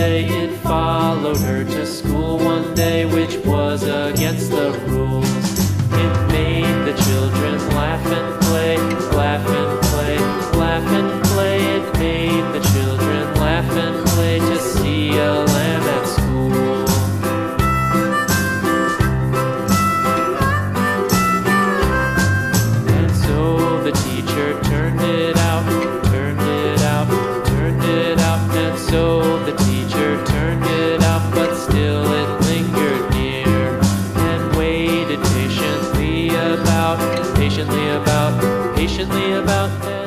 day followed her to school one day, which was against the rules. It made the children laugh and play, laugh and play, laugh and play. It made the children still it lingered near and waited patiently about, patiently about, patiently about,